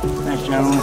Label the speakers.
Speaker 1: Thanks, gentlemen.